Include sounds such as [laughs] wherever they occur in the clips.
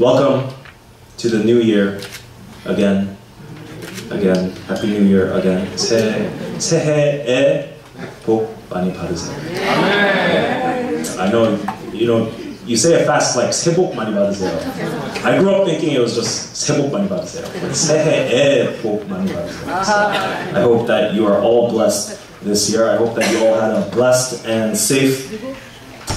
welcome to the new year again. Again, Happy New Year again. 새해, 새해에 복 많이 받으세요. I know, you know, you say it fast like 새해 복 많이 받으세요. I grew up thinking it was just 새해 복 많이 받으세요. 새해에 복 많이 받으세요. So I hope that you are all blessed this year. I hope that you all had a blessed and safe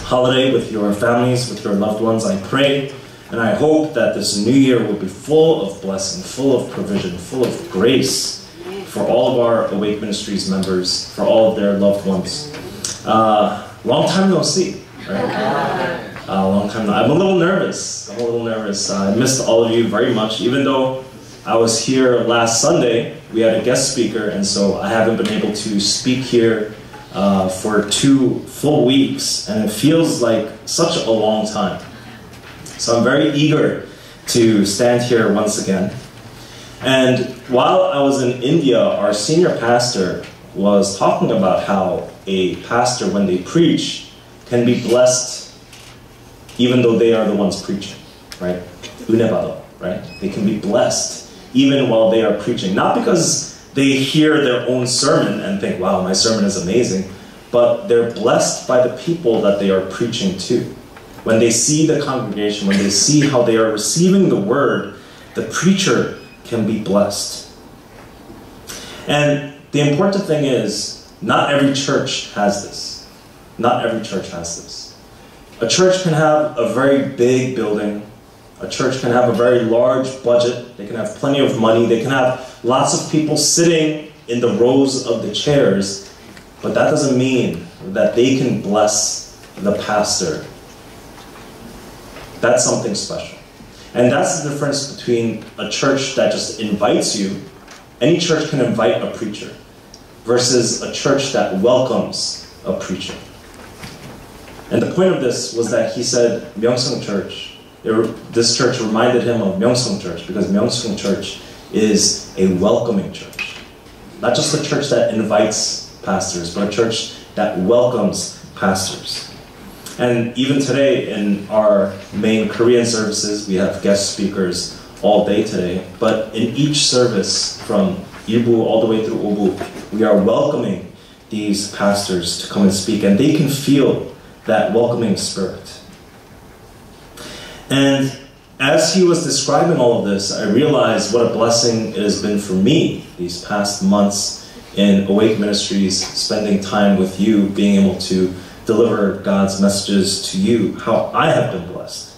holiday with your families, with your loved ones. I pray and I hope that this new year will be full of blessing, full of provision, full of grace for all of our Awake Ministries members, for all of their loved ones. Uh, long time no see, right? Uh, long time no. I'm a little nervous. I'm a little nervous. Uh, I missed all of you very much, even though I was here last Sunday. We had a guest speaker, and so I haven't been able to speak here uh, for two full weeks, and it feels like such a long time. So I'm very eager to stand here once again. And while I was in India, our senior pastor was talking about how a pastor, when they preach, can be blessed even though they are the ones preaching, right? Unebado, right? They can be blessed even while they are preaching. Not because they hear their own sermon and think, wow, my sermon is amazing, but they're blessed by the people that they are preaching to when they see the congregation, when they see how they are receiving the word, the preacher can be blessed. And the important thing is, not every church has this. Not every church has this. A church can have a very big building. A church can have a very large budget. They can have plenty of money. They can have lots of people sitting in the rows of the chairs. But that doesn't mean that they can bless the pastor that's something special. And that's the difference between a church that just invites you, any church can invite a preacher, versus a church that welcomes a preacher. And the point of this was that he said Myeongsung Church, this church reminded him of Myeongsung Church because Myeongsung Church is a welcoming church. Not just a church that invites pastors, but a church that welcomes pastors. And even today in our main Korean services, we have guest speakers all day today. But in each service, from Ilbu all the way through Obu, we are welcoming these pastors to come and speak, and they can feel that welcoming spirit. And as he was describing all of this, I realized what a blessing it has been for me these past months in Awake Ministries, spending time with you, being able to deliver God's messages to you, how I have been blessed.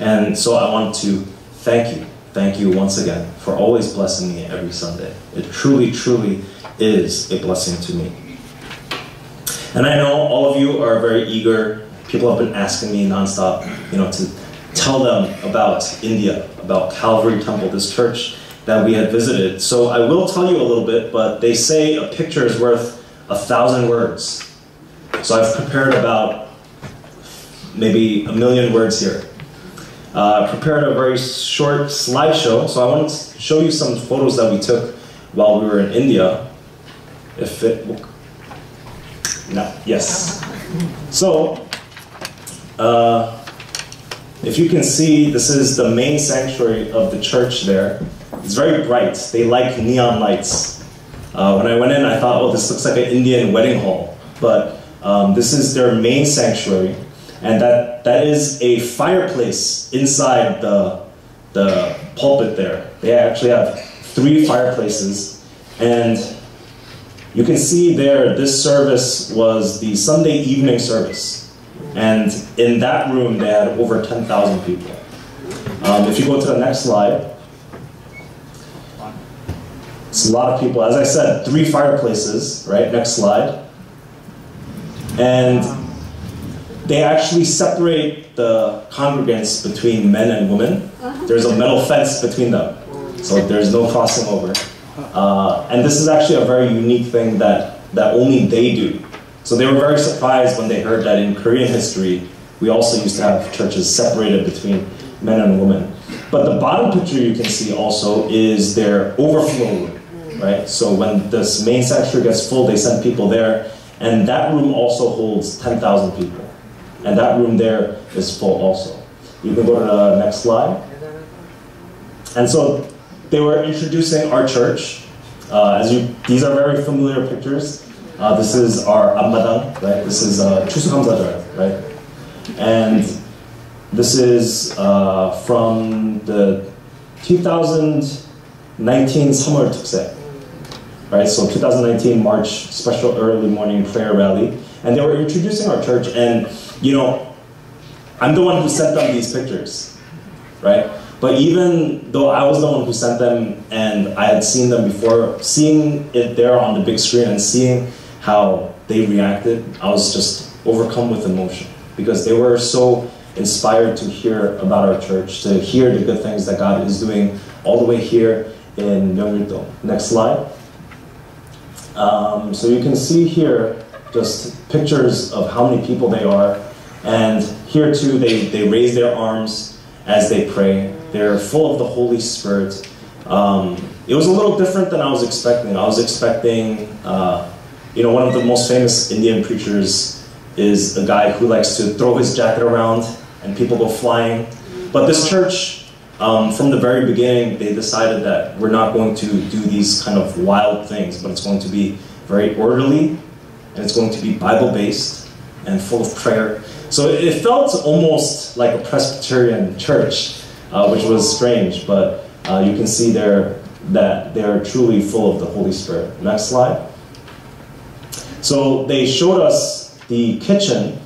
And so I want to thank you, thank you once again for always blessing me every Sunday. It truly, truly is a blessing to me. And I know all of you are very eager. People have been asking me nonstop, you know, to tell them about India, about Calvary Temple, this church that we had visited. So I will tell you a little bit, but they say a picture is worth a thousand words. So I've prepared about maybe a million words here. Uh, prepared a very short slideshow, so I want to show you some photos that we took while we were in India. If it. No, yes. So, uh, if you can see, this is the main sanctuary of the church there. It's very bright. They like neon lights. Uh, when I went in, I thought, oh, this looks like an Indian wedding hall. But um, this is their main sanctuary, and that, that is a fireplace inside the, the pulpit there. They actually have three fireplaces, and you can see there this service was the Sunday evening service. And in that room, they had over 10,000 people. Um, if you go to the next slide, it's a lot of people. As I said, three fireplaces, right? Next slide and they actually separate the congregants between men and women. There's a metal fence between them, so there's no crossing over. Uh, and this is actually a very unique thing that, that only they do. So they were very surprised when they heard that in Korean history, we also used to have churches separated between men and women. But the bottom picture you can see also is their overflow room, right? So when this main sanctuary gets full, they send people there and that room also holds 10,000 people. And that room there is full also. You can go to the next slide. And so they were introducing our church. Uh, as you, these are very familiar pictures. Uh, this is our Ammadang, right? This is uh, right? And this is uh, from the 2019 summer tukse right? So 2019 March special early morning prayer rally, and they were introducing our church. And you know, I'm the one who sent them these pictures, right? But even though I was the one who sent them and I had seen them before, seeing it there on the big screen and seeing how they reacted, I was just overcome with emotion because they were so inspired to hear about our church, to hear the good things that God is doing all the way here in Myeongil-dong. Next slide. Um, so you can see here just pictures of how many people they are. And here too, they, they raise their arms as they pray. They're full of the Holy Spirit. Um, it was a little different than I was expecting. I was expecting, uh, you know, one of the most famous Indian preachers is a guy who likes to throw his jacket around and people go flying. But this church, um, from the very beginning, they decided that we're not going to do these kind of wild things, but it's going to be very orderly, and it's going to be Bible based and full of prayer. So it felt almost like a Presbyterian church, uh, which was strange, but uh, you can see there that they're truly full of the Holy Spirit. Next slide. So they showed us the kitchen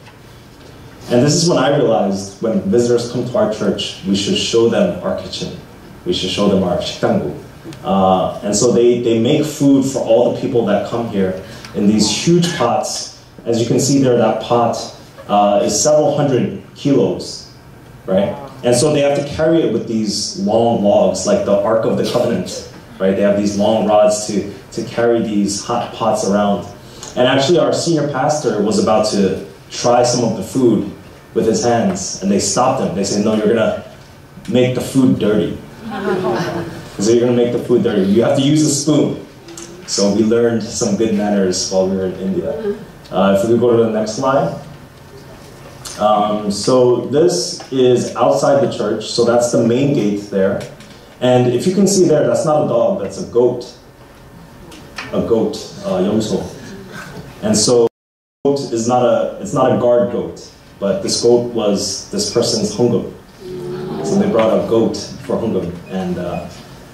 and this is when I realized when visitors come to our church, we should show them our kitchen. We should show them our shikdangu. Uh, and so they, they make food for all the people that come here in these huge pots. As you can see there, that pot uh, is several hundred kilos, right? And so they have to carry it with these long logs, like the Ark of the Covenant, right? They have these long rods to, to carry these hot pots around. And actually, our senior pastor was about to try some of the food with his hands, and they stopped him. They said, "No, you're gonna make the food dirty." so you're gonna make the food dirty. You have to use a spoon. So we learned some good manners while we were in India. Uh, if we go to the next slide. Um, so this is outside the church, so that's the main gate there. And if you can see there, that's not a dog, that's a goat. A goat, uh, yomso. And so goat is not a, it's not a guard goat. But this goat was this person's hungum. So they brought a goat for hungum. And uh,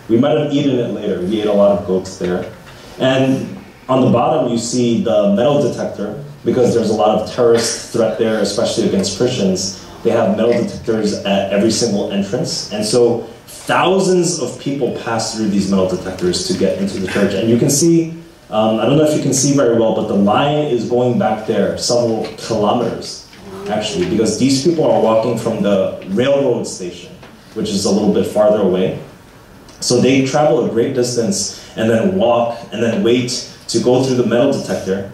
we might have eaten it later. We ate a lot of goats there. And on the bottom, you see the metal detector, because there's a lot of terrorist threat there, especially against Christians. They have metal detectors at every single entrance. And so thousands of people pass through these metal detectors to get into the church. And you can see, um, I don't know if you can see very well, but the line is going back there several kilometers actually, because these people are walking from the railroad station, which is a little bit farther away. So they travel a great distance and then walk and then wait to go through the metal detector.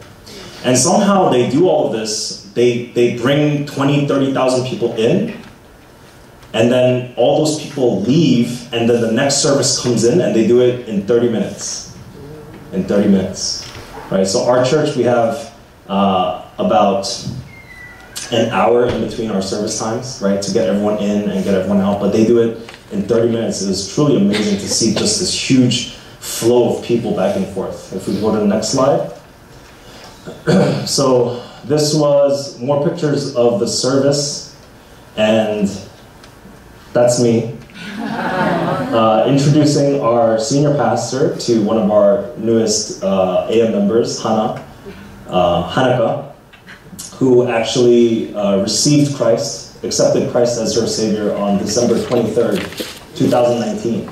And somehow they do all of this. They, they bring 20, 30,000 people in, and then all those people leave, and then the next service comes in, and they do it in 30 minutes. In 30 minutes. Right? So our church, we have uh, about an hour in between our service times, right, to get everyone in and get everyone out. But they do it in 30 minutes. It is truly amazing to see just this huge flow of people back and forth. If we go to the next slide. [clears throat] so this was more pictures of the service, and that's me. [laughs] Uh, introducing our senior pastor to one of our newest uh, AM members, Hana, uh, Hanaka who actually uh, received Christ, accepted Christ as her Savior on December 23rd, 2019.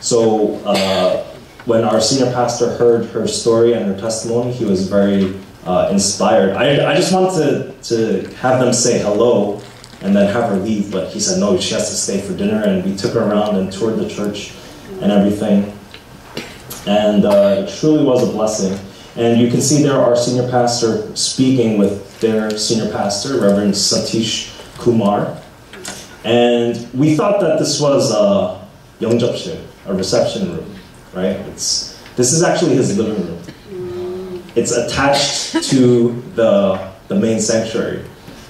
So uh, when our senior pastor heard her story and her testimony, he was very uh, inspired. I, I just wanted to, to have them say hello and then have her leave, but he said no, she has to stay for dinner, and we took her around and toured the church and everything. And uh, it truly was a blessing. And you can see there our senior pastor speaking with their senior pastor, Reverend Satish Kumar. And we thought that this was uh, a Yeongjopshin, a reception room, right? It's, this is actually his living room. It's attached to the, the main sanctuary,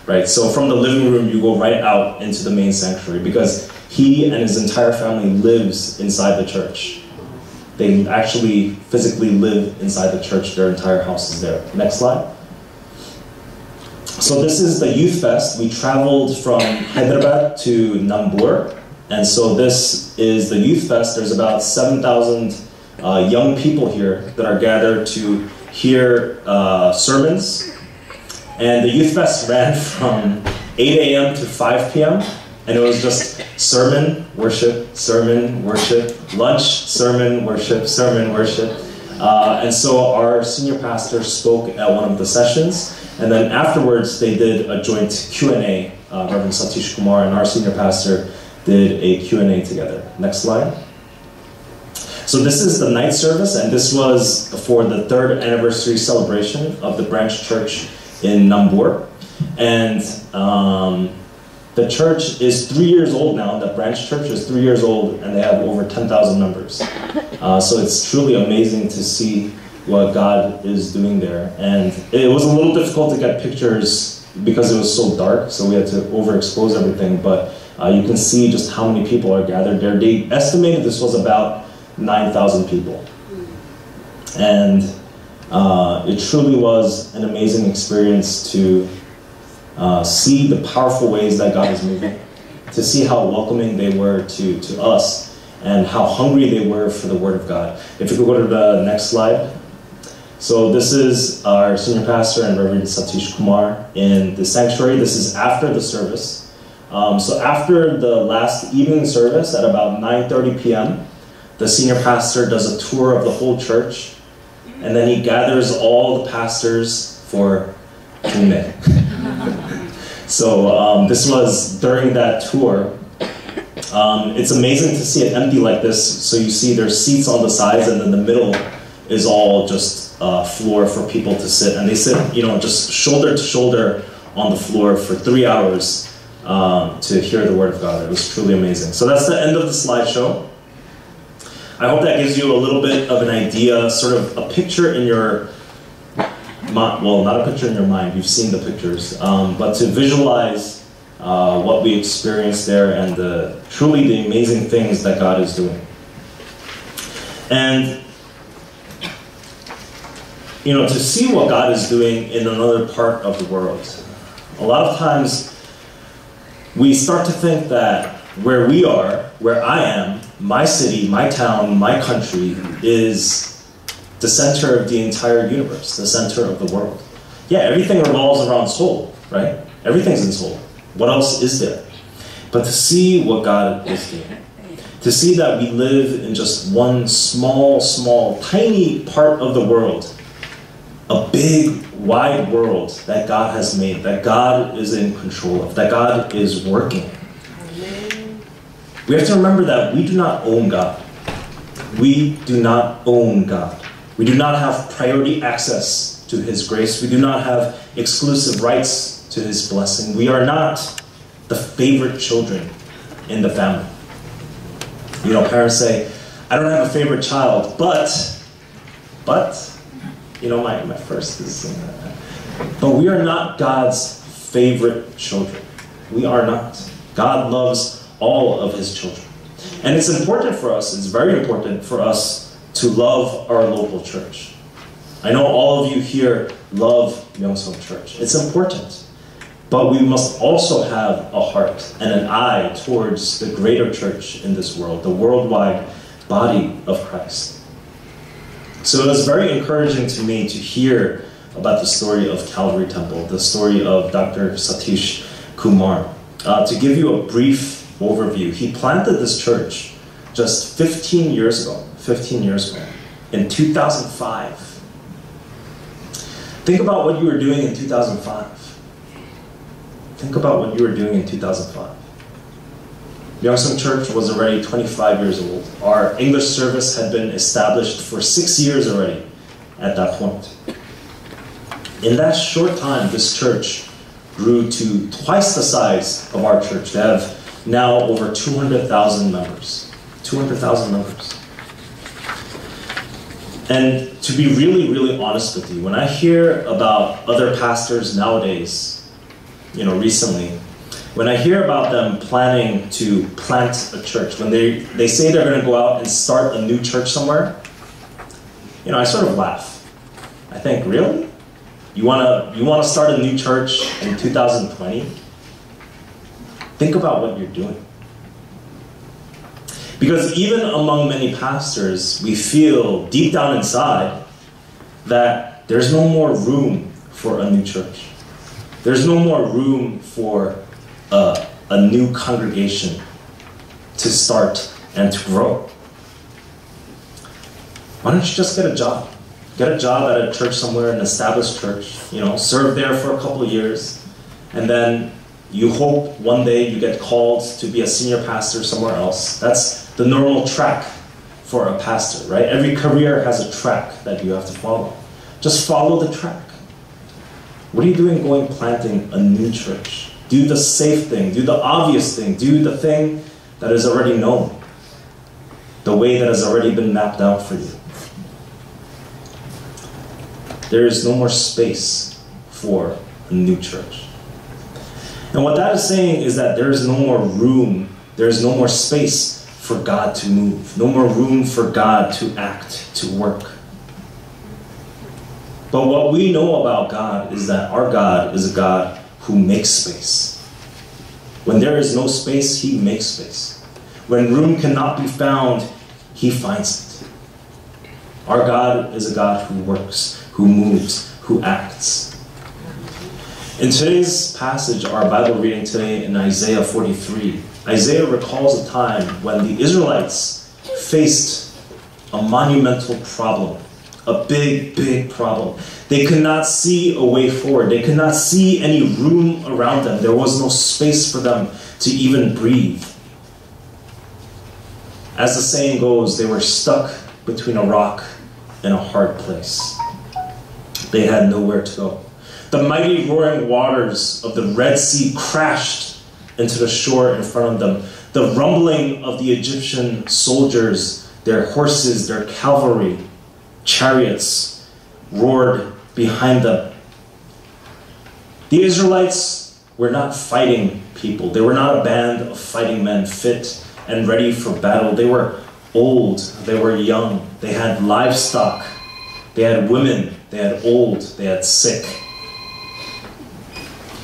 right? So from the living room, you go right out into the main sanctuary because he and his entire family lives inside the church. They actually physically live inside the church. Their entire house is there. Next slide. So this is the Youth Fest. We traveled from Hyderabad to Nambur. And so this is the Youth Fest. There's about 7,000 uh, young people here that are gathered to hear uh, sermons. And the Youth Fest ran from 8 a.m. to 5 p.m. And it was just sermon, worship, sermon, worship, lunch, sermon, worship, sermon, worship. Uh, and so our senior pastor spoke at one of the sessions. And then afterwards, they did a joint Q&A. Uh, Reverend Satish Kumar and our senior pastor did a Q&A together. Next slide. So this is the night service, and this was for the third anniversary celebration of the branch church in Nambur. And um, the church is three years old now. The branch church is three years old, and they have over 10,000 members. [laughs] Uh, so it's truly amazing to see what God is doing there. And it was a little difficult to get pictures because it was so dark, so we had to overexpose everything. But uh, you can see just how many people are gathered there. They estimated this was about 9,000 people. And uh, it truly was an amazing experience to uh, see the powerful ways that God is moving, to see how welcoming they were to, to us, and how hungry they were for the Word of God. If you could go to the next slide. So this is our senior pastor and Reverend Satish Kumar in the sanctuary. This is after the service. Um, so after the last evening service at about 9.30 p.m., the senior pastor does a tour of the whole church, and then he gathers all the pastors for Kume. [laughs] so um, this was during that tour. Um, it's amazing to see it empty like this. So you see there's seats on the sides, and then the middle is all just uh, floor for people to sit, and they sit, you know, just shoulder to shoulder on the floor for three hours um, to hear the word of God. It was truly amazing. So that's the end of the slideshow. I hope that gives you a little bit of an idea, sort of a picture in your mind. Well, not a picture in your mind, you've seen the pictures, um, but to visualize uh, what we experienced there and the, truly the amazing things that God is doing. And, you know, to see what God is doing in another part of the world. A lot of times we start to think that where we are, where I am, my city, my town, my country is the center of the entire universe, the center of the world. Yeah, everything revolves around Seoul, right? Everything's in Seoul. What else is there? But to see what God is doing, to see that we live in just one small, small, tiny part of the world, a big, wide world that God has made, that God is in control of, that God is working. We have to remember that we do not own God. We do not own God. We do not have priority access to His grace. We do not have exclusive rights to His blessing. We are not the favorite children in the family. You know, parents say, I don't have a favorite child, but, but, you know, my, my first is, uh, but we are not God's favorite children. We are not. God loves all of his children. And it's important for us, it's very important for us to love our local church. I know all of you here love Myeongsung Church. It's important. But we must also have a heart and an eye towards the greater church in this world, the worldwide body of Christ. So it was very encouraging to me to hear about the story of Calvary Temple, the story of Dr. Satish Kumar. Uh, to give you a brief overview. He planted this church just 15 years ago, 15 years ago, in 2005. Think about what you were doing in 2005. Think about what you were doing in 2005. Myeongsung Church was already 25 years old. Our English service had been established for six years already at that point. In that short time, this church grew to twice the size of our church. They have now over 200,000 members. 200,000 members. And to be really, really honest with you, when I hear about other pastors nowadays, you know, recently, When I hear about them planning to plant a church, when they, they say they're going to go out and start a new church somewhere, you know, I sort of laugh. I think, really? You want to you want to start a new church in 2020? Think about what you're doing. Because even among many pastors, we feel deep down inside that there's no more room for a new church. There's no more room for a, a new congregation to start and to grow. Why don't you just get a job? Get a job at a church somewhere, an established church, you know, serve there for a couple of years, and then you hope one day you get called to be a senior pastor somewhere else. That's the normal track for a pastor, right? Every career has a track that you have to follow. Just follow the track. What are you doing going planting a new church? Do the safe thing, do the obvious thing, do the thing that is already known, the way that has already been mapped out for you. There is no more space for a new church. And what that is saying is that there is no more room, there is no more space for God to move, no more room for God to act, to work. But what we know about God is that our God is a God who makes space. When there is no space, He makes space. When room cannot be found, He finds it. Our God is a God who works, who moves, who acts. In today's passage, our Bible reading today in Isaiah 43, Isaiah recalls a time when the Israelites faced a monumental problem, a big, big problem. They could not see a way forward. They could not see any room around them. There was no space for them to even breathe. As the saying goes, they were stuck between a rock and a hard place. They had nowhere to go. The mighty roaring waters of the Red Sea crashed into the shore in front of them. The rumbling of the Egyptian soldiers, their horses, their cavalry, chariots roared behind them. The Israelites were not fighting people. They were not a band of fighting men fit and ready for battle. They were old. They were young. They had livestock. They had women. They had old. They had sick.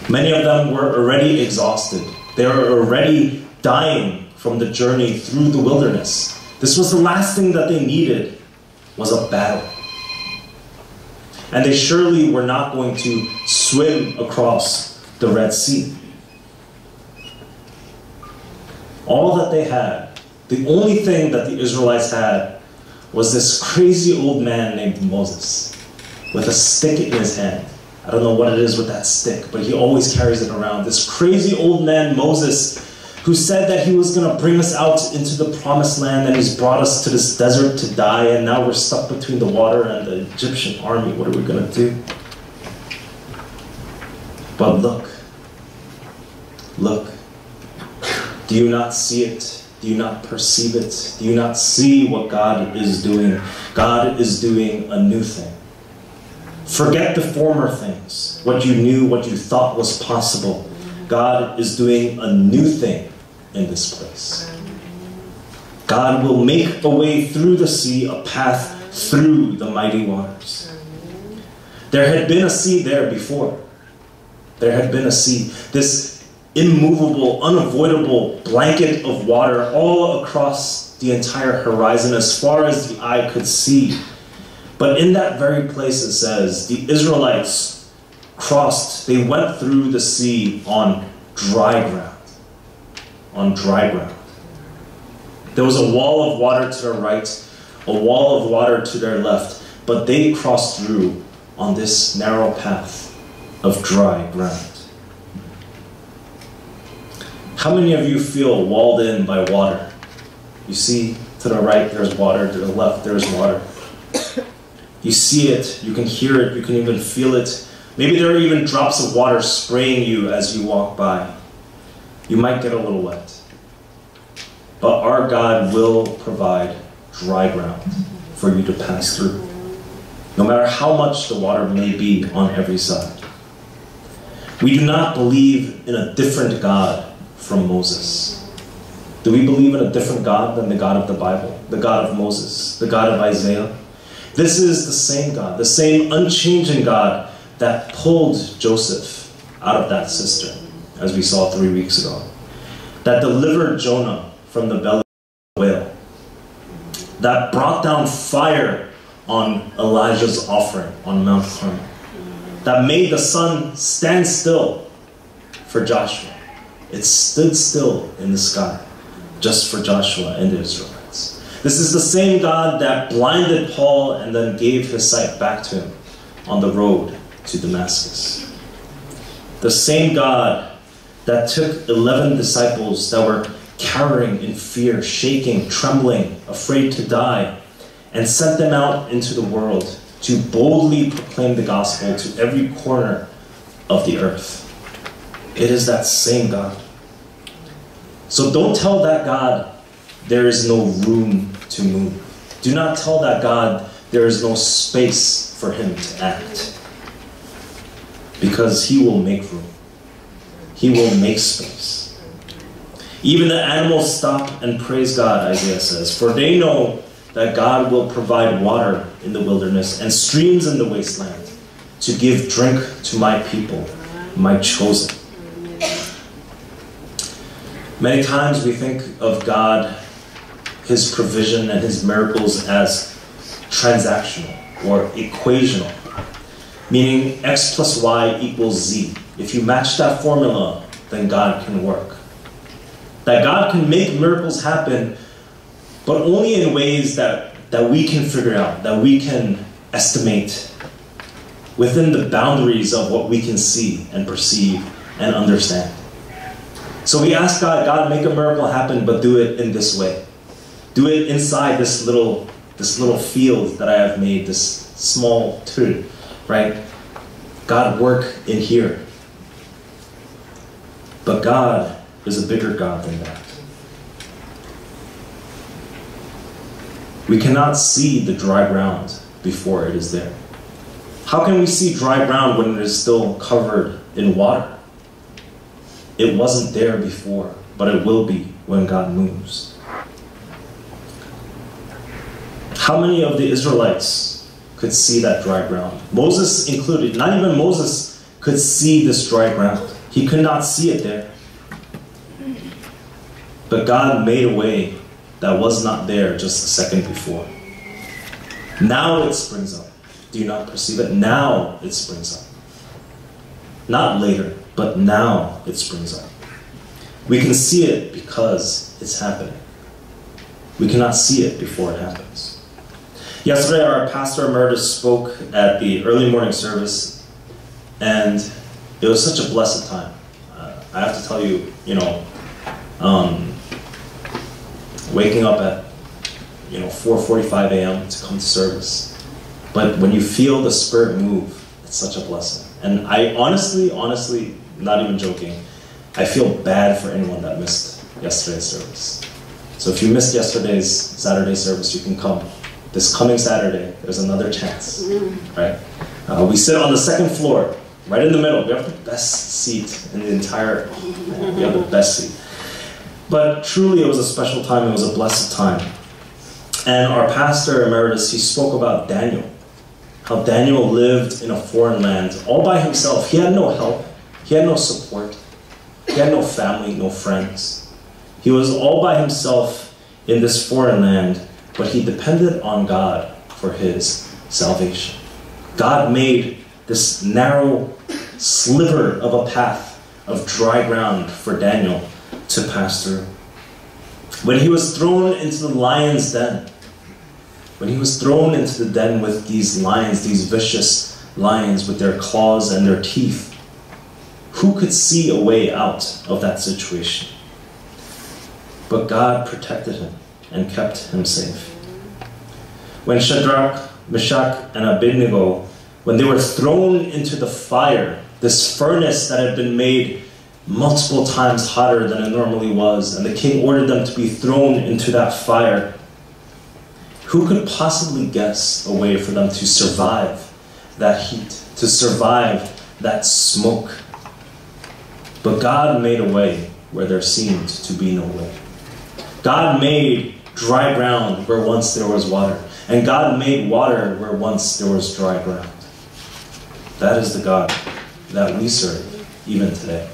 Many of them were already exhausted. They were already dying from the journey through the wilderness. This was the last thing that they needed was a battle. And they surely were not going to swim across the Red Sea. All that they had, the only thing that the Israelites had, was this crazy old man named Moses with a stick in his hand. I don't know what it is with that stick, but he always carries it around. This crazy old man, Moses, who said that he was going to bring us out into the promised land and he's brought us to this desert to die, and now we're stuck between the water and the Egyptian army. What are we going to do? But look, look. Do you not see it? Do you not perceive it? Do you not see what God is doing? God is doing a new thing. Forget the former things, what you knew, what you thought was possible. God is doing a new thing in this place. God will make a way through the sea, a path through the mighty waters. There had been a sea there before. There had been a sea. This immovable, unavoidable blanket of water all across the entire horizon as far as the eye could see. But in that very place it says, the Israelites crossed, they went through the sea on dry ground. On dry ground. There was a wall of water to their right, a wall of water to their left, but they crossed through on this narrow path of dry ground. How many of you feel walled in by water? You see to the right there's water, to the left there's water. You see it, you can hear it, you can even feel it. Maybe there are even drops of water spraying you as you walk by. You might get a little wet. But our God will provide dry ground for you to pass through, no matter how much the water may be on every side. We do not believe in a different God from Moses. Do we believe in a different God than the God of the Bible, the God of Moses, the God of Isaiah? This is the same God, the same unchanging God that pulled Joseph out of that cistern, as we saw three weeks ago, that delivered Jonah from the belly of the whale, that brought down fire on Elijah's offering on Mount Carmel, that made the sun stand still for Joshua. It stood still in the sky just for Joshua and Israelites. This is the same God that blinded Paul and then gave his sight back to him on the road to Damascus. The same God that took 11 disciples that were cowering in fear, shaking, trembling, afraid to die, and sent them out into the world to boldly proclaim the gospel to every corner of the earth. It is that same God. So don't tell that God there is no room to move. Do not tell that God there is no space for him to act. Because he will make room. He will make space. Even the animals stop and praise God, Isaiah says, for they know that God will provide water in the wilderness and streams in the wasteland to give drink to my people, my chosen. Many times we think of God, His provision, and His miracles as transactional or equational, meaning x plus y equals z. If you match that formula, then God can work. That God can make miracles happen, but only in ways that, that we can figure out, that we can estimate within the boundaries of what we can see and perceive and understand. So we ask God, God, make a miracle happen, but do it in this way. Do it inside this little, this little field that I have made, this small tool, right? God, work in here. But God is a bigger God than that. We cannot see the dry ground before it is there. How can we see dry ground when it is still covered in water? It wasn't there before, but it will be when God moves. How many of the Israelites could see that dry ground? Moses included. Not even Moses could see this dry ground. He could not see it there. But God made a way that was not there just a second before. Now it springs up. Do you not perceive it? Now it springs up. Not later, but now it springs up. We can see it because it's happening. We cannot see it before it happens. Yesterday, our pastor emeritus spoke at the early morning service, and it was such a blessed time. Uh, I have to tell you, you know, um, waking up at you know 4:45 a.m. to come to service, but when you feel the Spirit move, it's such a blessing. And I honestly, honestly, not even joking, I feel bad for anyone that missed yesterday's service. So if you missed yesterday's Saturday service, you can come. This coming Saturday, there's another chance, right? Uh, we sit on the second floor right in the middle. We have the best seat in the entire, we have the best seat. But truly, it was a special time. It was a blessed time. And our pastor emeritus, he spoke about Daniel. How Daniel lived in a foreign land all by himself. He had no help, he had no support, he had no family, no friends. He was all by himself in this foreign land, but he depended on God for his salvation. God made this narrow sliver of a path of dry ground for Daniel to pass through. When he was thrown into the lion's den, when he was thrown into the den with these lions, these vicious lions with their claws and their teeth, who could see a way out of that situation? But God protected him and kept him safe. When Shadrach, Meshach, and Abednego when they were thrown into the fire, this furnace that had been made multiple times hotter than it normally was, and the king ordered them to be thrown into that fire. Who could possibly guess a way for them to survive that heat, to survive that smoke? But God made a way where there seemed to be no way. God made dry ground where once there was water. And God made water where once there was dry ground. That is the God that we serve even today.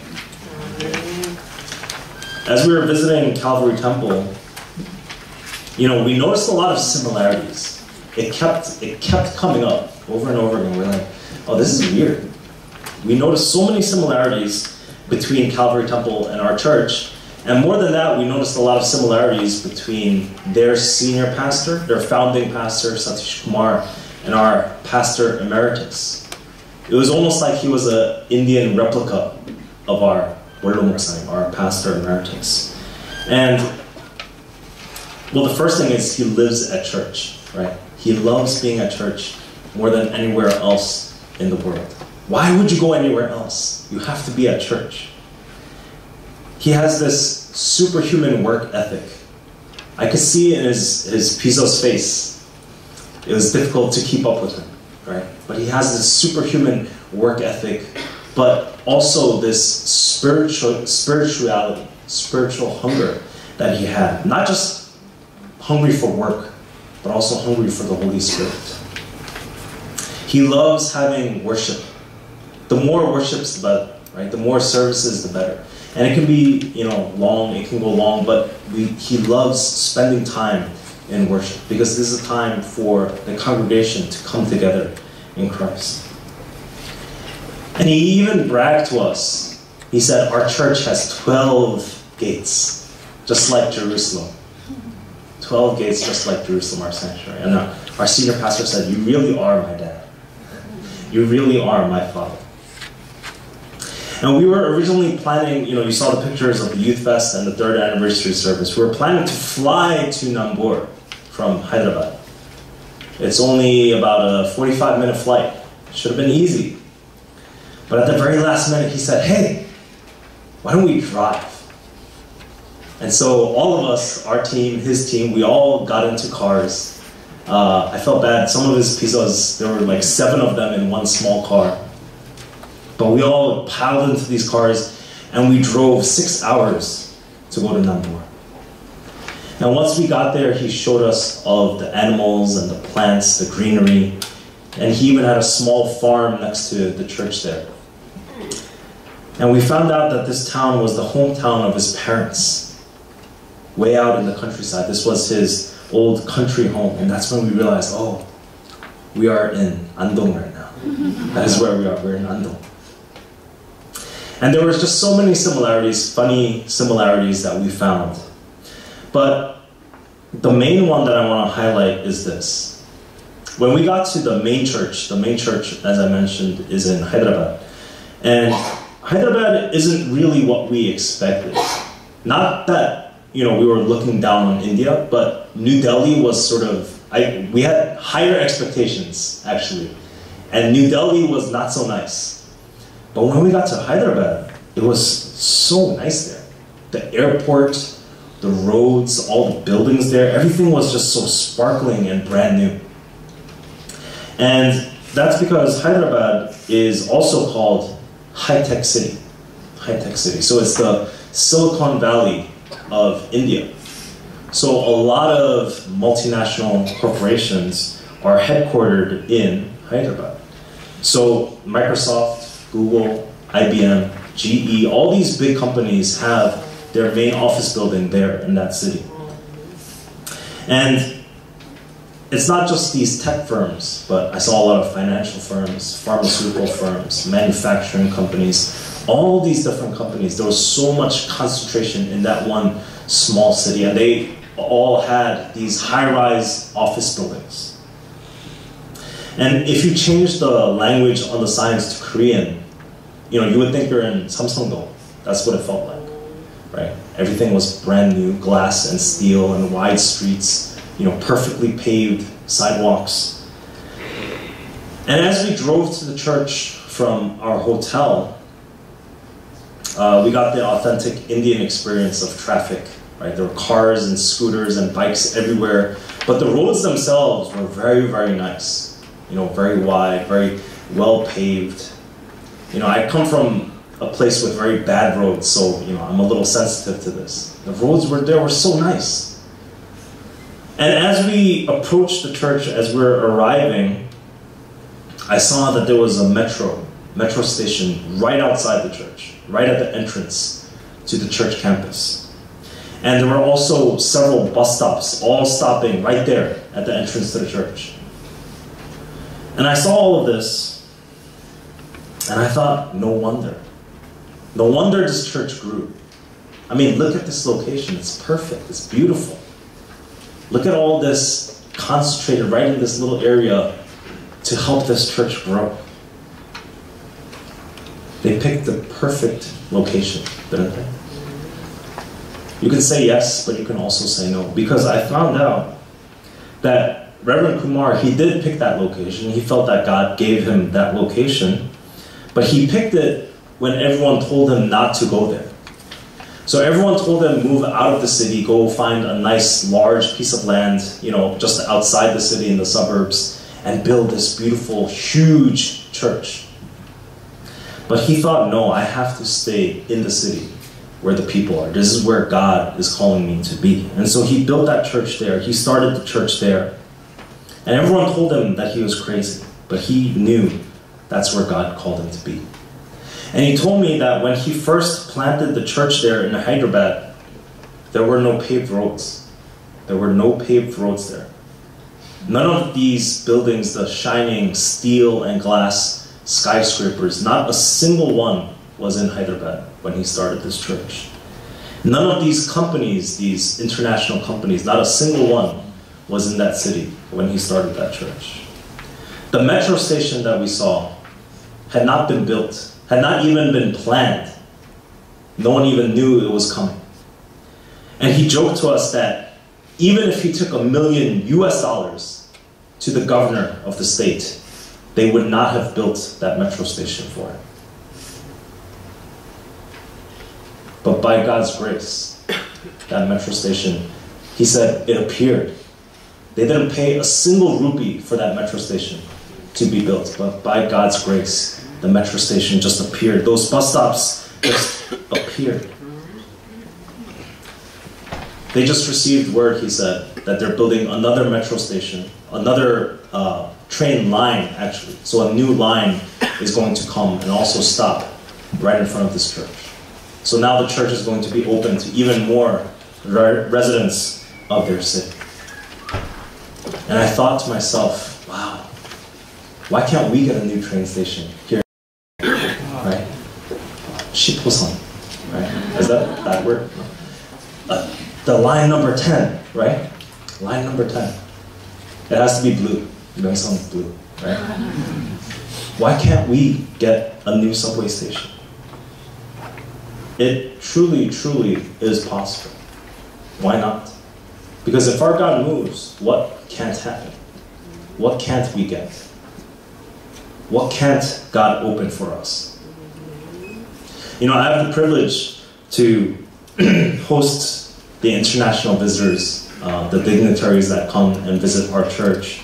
As we were visiting Calvary Temple, you know, we noticed a lot of similarities. It kept it kept coming up over and over again. We're like, oh, this is weird. We noticed so many similarities between Calvary Temple and our church. And more than that, we noticed a lot of similarities between their senior pastor, their founding pastor, Satish Kumar, and our pastor emeritus. It was almost like he was an Indian replica of our Wollomorsang, our pastor emeritus. And well, the first thing is he lives at church, right? He loves being at church more than anywhere else in the world. Why would you go anywhere else? You have to be at church. He has this superhuman work ethic. I could see in his, his Piso's face. It was difficult to keep up with him, right? But he has this superhuman work ethic, but also this spiritual spirituality, spiritual hunger that he had. Not just hungry for work, but also hungry for the Holy Spirit. He loves having worship. The more worships, the better, right? The more services, the better. And it can be, you know, long, it can go long, but we, he loves spending time in worship because this is a time for the congregation to come together in Christ. And he even bragged to us. He said, Our church has 12 gates, just like Jerusalem. 12 gates, just like Jerusalem, our sanctuary. And our, our senior pastor said, You really are my dad. You really are my father. And we were originally planning, you know, you saw the pictures of the Youth Fest and the third anniversary service. We were planning to fly to Nambur from Hyderabad. It's only about a 45 minute flight. Should have been easy. But at the very last minute, he said, hey, why don't we drive? And so all of us, our team, his team, we all got into cars. Uh, I felt bad. Some of his pizzas, there were like seven of them in one small car. But we all piled into these cars and we drove six hours to go to Nambur. And once we got there, he showed us all of the animals and the plants, the greenery, and he even had a small farm next to the church there. And we found out that this town was the hometown of his parents, way out in the countryside. This was his old country home, and that's when we realized, oh, we are in Andong right now. That is where we are, we're in Andong. And there was just so many similarities, funny similarities that we found. But the main one that I want to highlight is this. When we got to the main church, the main church, as I mentioned, is in Hyderabad. And Hyderabad isn't really what we expected. Not that, you know, we were looking down on India, but New Delhi was sort of, I, we had higher expectations, actually. And New Delhi was not so nice. But when we got to Hyderabad, it was so nice there. The airport, the roads, all the buildings there, everything was just so sparkling and brand new. And that's because Hyderabad is also called high tech city. High tech city. So it's the Silicon Valley of India. So a lot of multinational corporations are headquartered in Hyderabad. So Microsoft, Google, IBM, GE, all these big companies have their main office building there in that city. And it's not just these tech firms, but I saw a lot of financial firms, pharmaceutical firms, manufacturing companies, all these different companies. There was so much concentration in that one small city, and they all had these high-rise office buildings. And if you change the language on the signs to Korean, you know, you would think you're in Samsung-dong. That's what it felt like, right? Everything was brand new, glass and steel and wide streets, you know, perfectly paved sidewalks. And as we drove to the church from our hotel, uh, we got the authentic Indian experience of traffic, right? There were cars and scooters and bikes everywhere, but the roads themselves were very, very nice. You know, very wide, very well paved. You know, I come from a place with very bad roads, so you know I'm a little sensitive to this. The roads were there were so nice. And as we approached the church, as we we're arriving, I saw that there was a metro, metro station right outside the church, right at the entrance to the church campus. And there were also several bus stops, all stopping right there at the entrance to the church. And I saw all of this, and I thought, no wonder. No wonder this church grew. I mean, look at this location. It's perfect, it's beautiful. Look at all this concentrated right in this little area to help this church grow. They picked the perfect location, didn't they? You can say yes, but you can also say no. Because I found out that Reverend Kumar, he did pick that location. He felt that God gave him that location. But he picked it when everyone told him not to go there. So everyone told him move out of the city, go find a nice large piece of land, you know, just outside the city in the suburbs, and build this beautiful, huge church. But he thought, no, I have to stay in the city where the people are. This is where God is calling me to be. And so he built that church there. He started the church there. And everyone told him that he was crazy, but he knew that's where God called him to be. And he told me that when he first planted the church there in Hyderabad, there were no paved roads. There were no paved roads there. None of these buildings, the shining steel and glass skyscrapers, not a single one was in Hyderabad when he started this church. None of these companies, these international companies, not a single one was in that city when he started that church. The metro station that we saw had not been built, had not even been planned. No one even knew it was coming. And he joked to us that even if he took a million US dollars to the governor of the state, they would not have built that metro station for him. But by God's grace, that metro station, he said, it appeared. They didn't pay a single rupee for that metro station to be built, but by God's grace, the metro station just appeared. Those bus stops just appeared. They just received word, he said, that they're building another metro station, another uh, train line, actually. So a new line is going to come and also stop right in front of this church. So now the church is going to be open to even more re residents of their city. And I thought to myself, wow, why can't we get a new train station here? Right? Shiposan, right? That? Uh, the line number 10, right? Line number 10. It has to be blue. Myeongsung blue, right? Why can't we get a new subway station? It truly, truly is possible. Why not? Because if our God moves, what can't happen? What can't we get? What can't God open for us? You know, I have the privilege to [clears throat] host the international visitors, uh, the dignitaries that come and visit our church.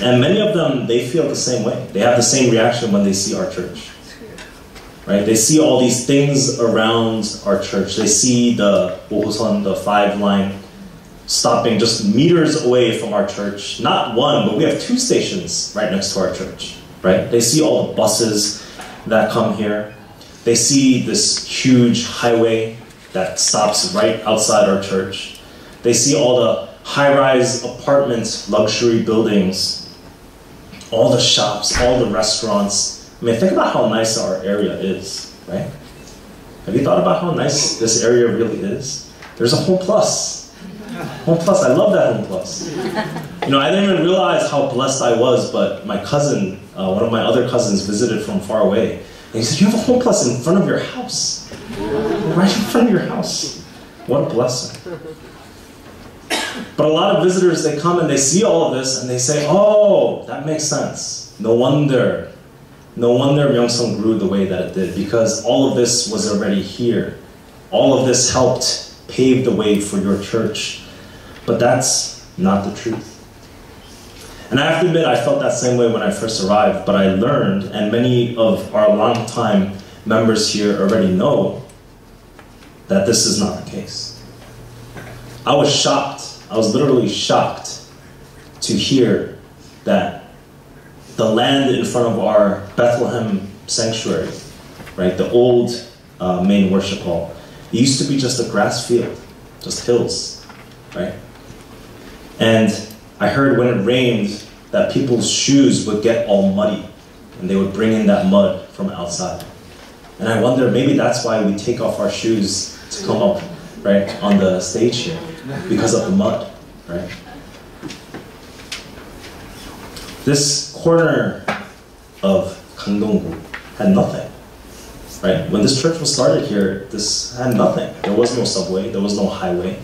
And many of them, they feel the same way. They have the same reaction when they see our church. Right? They see all these things around our church. They see the Bohoson, the five line, stopping just meters away from our church. Not one, but we have two stations right next to our church. Right? They see all the buses that come here. They see this huge highway that stops right outside our church. They see all the high-rise apartments, luxury buildings, all the shops, all the restaurants, I mean, think about how nice our area is, right? Have you thought about how nice this area really is? There's a Home Plus. Home Plus, I love that Home Plus. You know, I didn't even realize how blessed I was, but my cousin, uh, one of my other cousins, visited from far away. And he said, You have a Home Plus in front of your house. Right in front of your house. What a blessing. But a lot of visitors, they come and they see all of this and they say, Oh, that makes sense. No wonder no wonder Myeongsung grew the way that it did, because all of this was already here. All of this helped pave the way for your church. But that's not the truth. And I have to admit, I felt that same way when I first arrived, but I learned, and many of our longtime members here already know, that this is not the case. I was shocked, I was literally shocked to hear that the land in front of our Bethlehem sanctuary, right, the old uh, main worship hall, it used to be just a grass field, just hills, right? And I heard when it rained that people's shoes would get all muddy and they would bring in that mud from outside. And I wonder maybe that's why we take off our shoes to come up, right, on the stage here, because of the mud, right? This corner of Gangdong-gu had nothing, right? When this church was started here, this had nothing. There was no subway, there was no highway,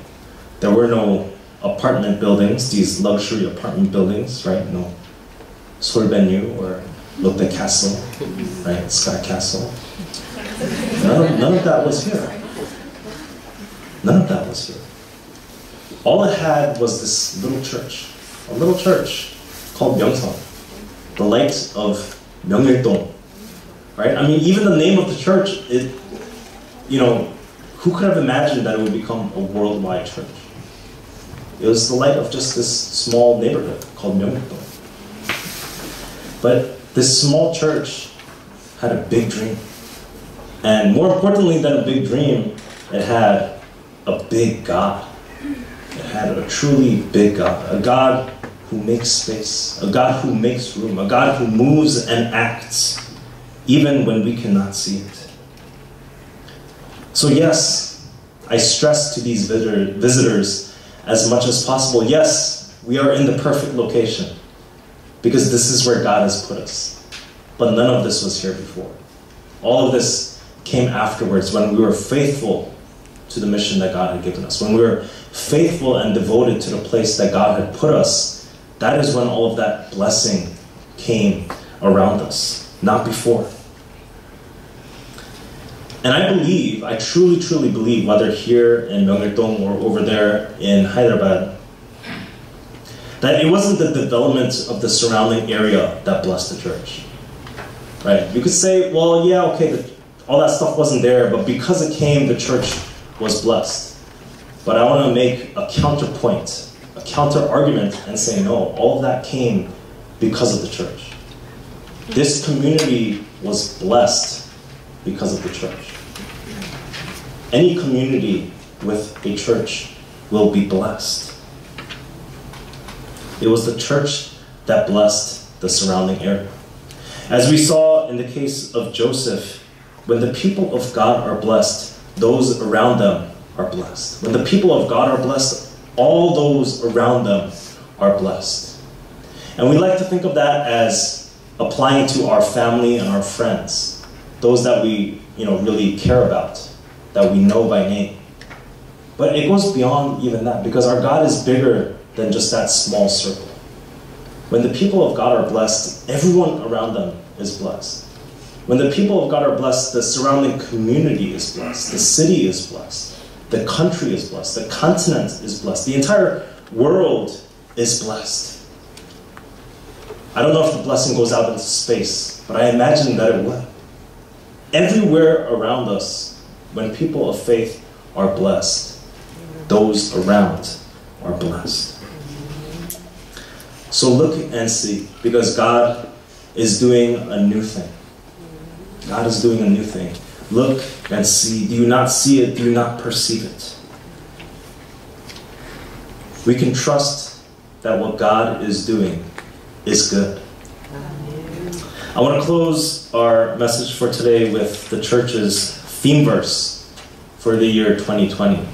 there were no apartment buildings, these luxury apartment buildings, right? No Seoul venue or Lotte Castle, right? Sky Castle. None of, none of that was here. None of that was here. All it had was this little church, a little church called Myeongsung, the likes of Myeongil-dong, right? I mean, even the name of the church, it, you know, who could have imagined that it would become a worldwide church? It was the light of just this small neighborhood called Myeongil-dong. But this small church had a big dream. And more importantly than a big dream, it had a big God. It had a truly big God, a God who makes space, a God who makes room, a God who moves and acts even when we cannot see it. So, yes, I stress to these visitors as much as possible. Yes, we are in the perfect location because this is where God has put us. But none of this was here before. All of this came afterwards when we were faithful to the mission that God had given us. When we were faithful and devoted to the place that God had put us, that is when all of that blessing came around us, not before. And I believe, I truly, truly believe, whether here in Myeongil-dong or over there in Hyderabad, that it wasn't the development of the surrounding area that blessed the church. Right? You could say, well, yeah, okay, the, all that stuff wasn't there, but because it came, the church was blessed. But I want to make a counterpoint, a counter argument, and say, no, all of that came because of the church. This community was blessed because of the church. Any community with a church will be blessed. It was the church that blessed the surrounding area. As we saw in the case of Joseph, when the people of God are blessed, those around them are blessed. When the people of God are blessed, all those around them are blessed. And we like to think of that as applying to our family and our friends, those that we you know, really care about, that we know by name. But it goes beyond even that because our God is bigger than just that small circle. When the people of God are blessed, everyone around them is blessed. When the people of God are blessed, the surrounding community is blessed, the city is blessed, the country is blessed, the continent is blessed, the entire world is blessed. I don't know if the blessing goes out into space, but I imagine that it would. Everywhere around us, when people of faith are blessed, those around are blessed. So look and see, because God is doing a new thing. God is doing a new thing. Look and see. Do you not see it? Do you not perceive it? We can trust that what God is doing is good. I want to close our message for today with the church's theme verse for the year 2020.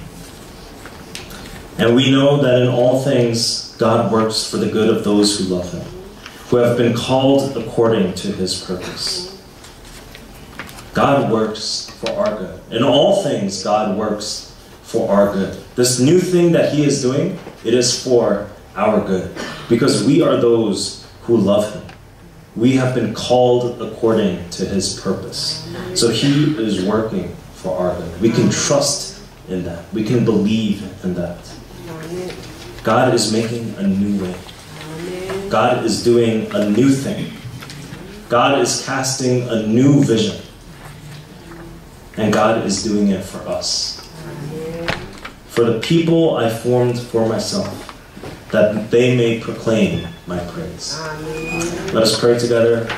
And we know that in all things, God works for the good of those who love Him, who have been called according to His purpose. God works for our good. In all things, God works for our good. This new thing that He is doing, it is for our good. Because we are those who love Him. We have been called according to his purpose. So he is working for our good. We can trust in that. We can believe in that. God is making a new way. God is doing a new thing. God is casting a new vision. And God is doing it for us. For the people I formed for myself that they may proclaim my praise. Amen. Let us pray together.